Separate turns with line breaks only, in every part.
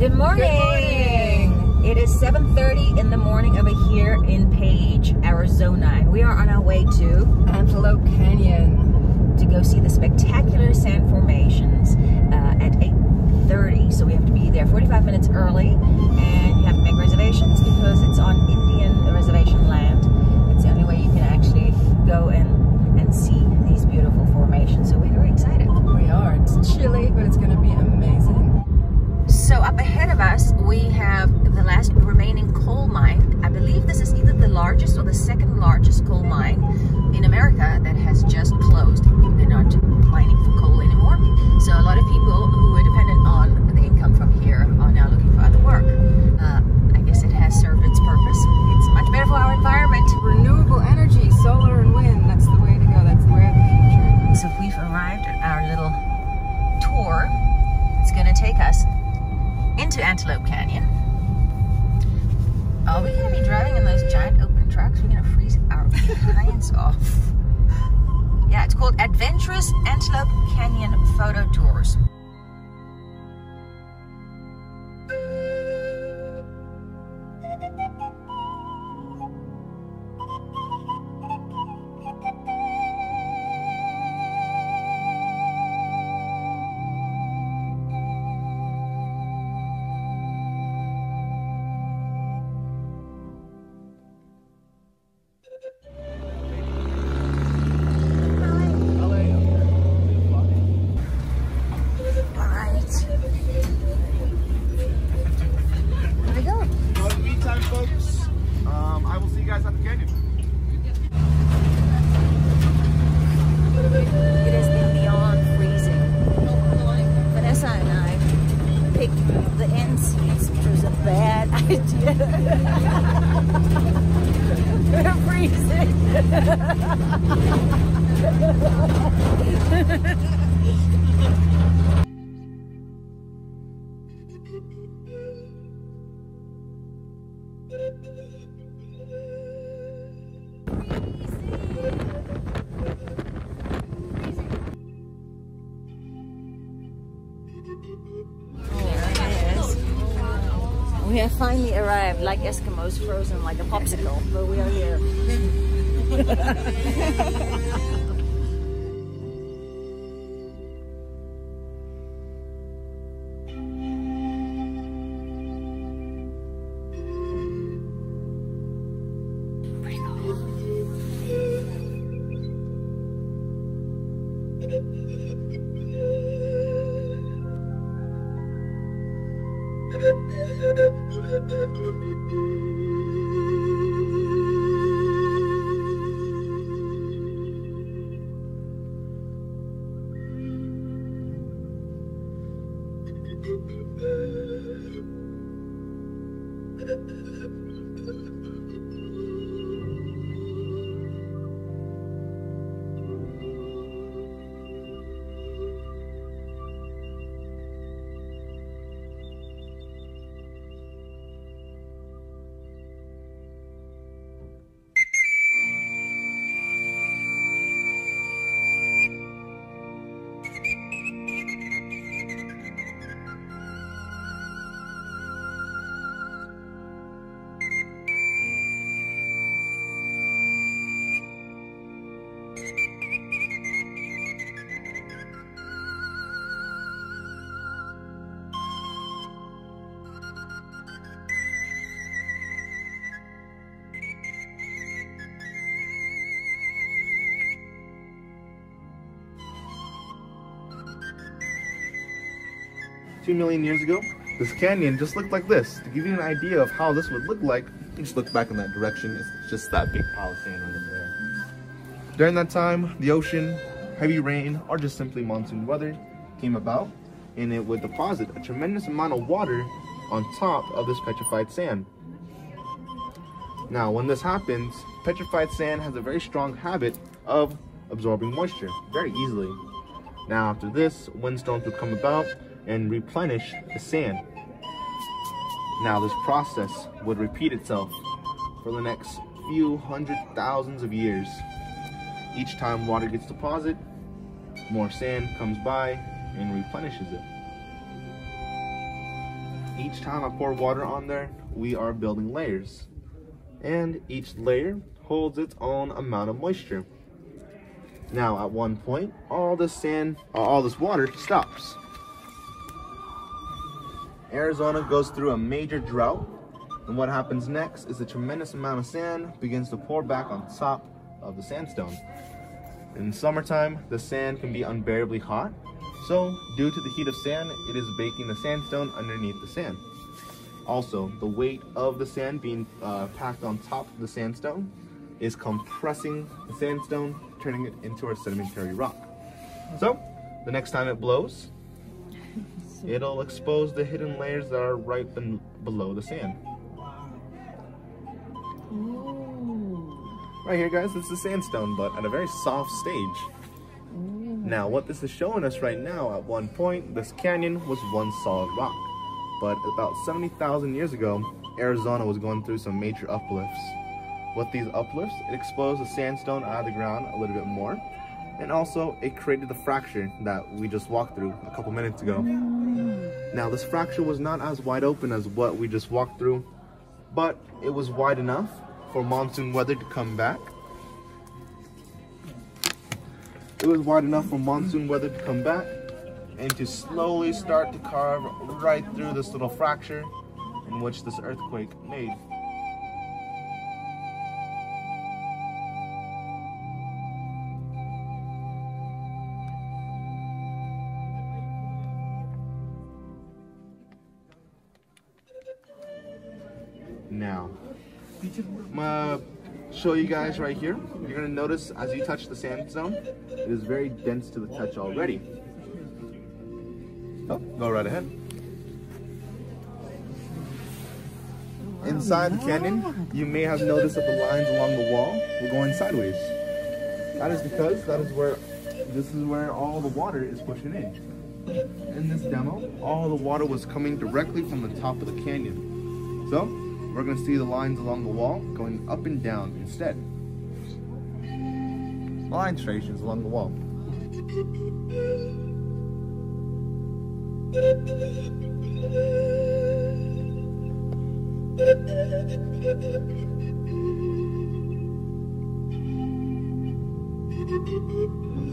Good morning.
Good morning.
It is 7.30 in the morning over here in Page, Arizona. And we are on our way to
Antelope Canyon.
to go see the spectacular sand formations uh, at 8.30. So we have to be there 45 minutes early. And you have to make reservations because it's on Indian reservation land. It's the only way you can actually go and, and see these beautiful formations. So we're very excited.
We are. It's chilly, but it's going to be amazing.
So up ahead of us, we have the last remaining coal mine. I believe this is either the largest or the largest coal mine off. Yeah, it's called Adventurous Antelope Canyon Photo Tours.
Will see you guys at the canyon.
It has been beyond freezing. Vanessa and I picked the end seats, which was a bad idea. We're freezing. have finally arrived, like Eskimos, frozen like a popsicle, but we are here.
Two million years ago, this canyon just looked like this. To give you an idea of how this would look like, you just look back in that direction. It's just that big pile of sand right over there. During that time, the ocean, heavy rain, or just simply monsoon weather came about, and it would deposit a tremendous amount of water on top of this petrified sand. Now, when this happens, petrified sand has a very strong habit of absorbing moisture very easily. Now, after this, windstorms would come about and replenish the sand. Now, this process would repeat itself for the next few hundred thousands of years. Each time water gets deposited, more sand comes by and replenishes it. each time I pour water on there, we are building layers. And each layer holds its own amount of moisture. Now, at one point, all this sand, all this water stops. Arizona goes through a major drought, and what happens next is a tremendous amount of sand begins to pour back on top of the sandstone. In summertime, the sand can be unbearably hot, so due to the heat of sand, it is baking the sandstone underneath the sand. Also, the weight of the sand being uh, packed on top of the sandstone is compressing the sandstone, turning it into a sedimentary rock. So, the next time it blows, it'll expose the hidden layers that are right below the sand. Right here, guys, this is sandstone, but at a very soft stage. Now, what this is showing us right now, at one point, this canyon was one solid rock. But about 70,000 years ago, Arizona was going through some major uplifts. With these uplifts, it exposed the sandstone out of the ground a little bit more. And also, it created the fracture that we just walked through a couple minutes ago. Mm. Now, this fracture was not as wide open as what we just walked through, but it was wide enough for monsoon weather to come back. It was wide enough for monsoon weather to come back and to slowly start to carve right through this little fracture in which this earthquake made. Now, I'm gonna show you guys right here. You're gonna notice as you touch the sandstone, it is very dense to the touch already. Oh, go right ahead. Inside the canyon, you may have noticed that the lines along the wall were going sideways. That is because that is where this is where all the water is pushing in. In this demo, all the water was coming directly from the top of the canyon. So, we're going to see the lines along the wall going up and down instead. Line striations along the wall.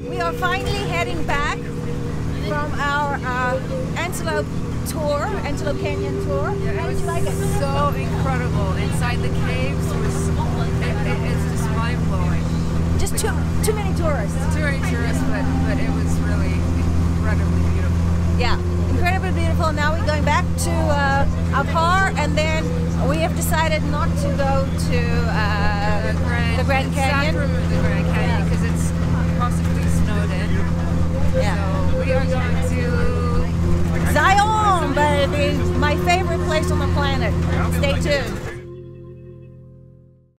We are finally heading back from our uh, Antelope tour, Antelope Canyon tour.
Yeah,
How did you like it?
so incredible. Inside the caves was it, it, it's just mind blowing.
Just too too many tourists.
Too many tourists, but but it was really incredibly beautiful.
Yeah, incredibly beautiful. Now we're going back to uh, our car, and then we have decided not to go to uh,
The Grand,
the Grand Canyon.
South Rim of the Grand Canyon because it's possibly snowed in.
Yeah.
So we are going
Zion, my favorite place on the planet. Stay tuned.